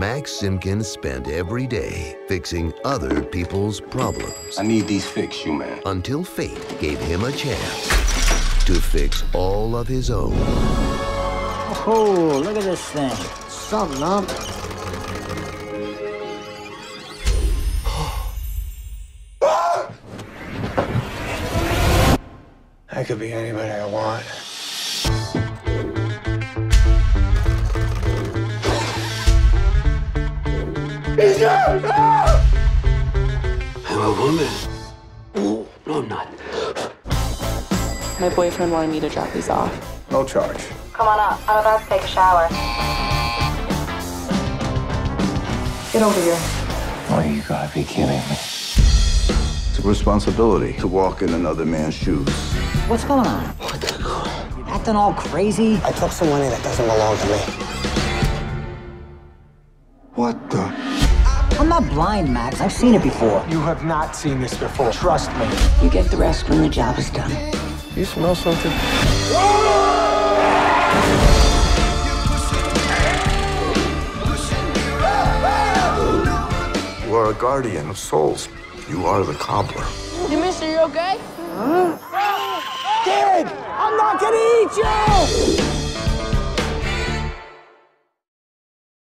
Max Simkin spent every day fixing other people's problems. I need these fixed, you man. Until fate gave him a chance to fix all of his own. Oh, look at this thing. Something, huh? I could be anybody I want. I'm a woman. No, I'm not. My boyfriend wanted me to drop these off. No charge. Come on up. I'm about to take a shower. Get over here. Oh, you gotta be kidding me. It's a responsibility to walk in another man's shoes. What's going on? What the hell? You acting all crazy? I took some money that doesn't belong to me. What the? I'm not blind, Max. I've seen it before. You have not seen this before. Trust me. You get the rest when the job is done. You smell something? You are a guardian of souls. You are the cobbler. You mister, you okay? Kid! I'm not gonna eat you!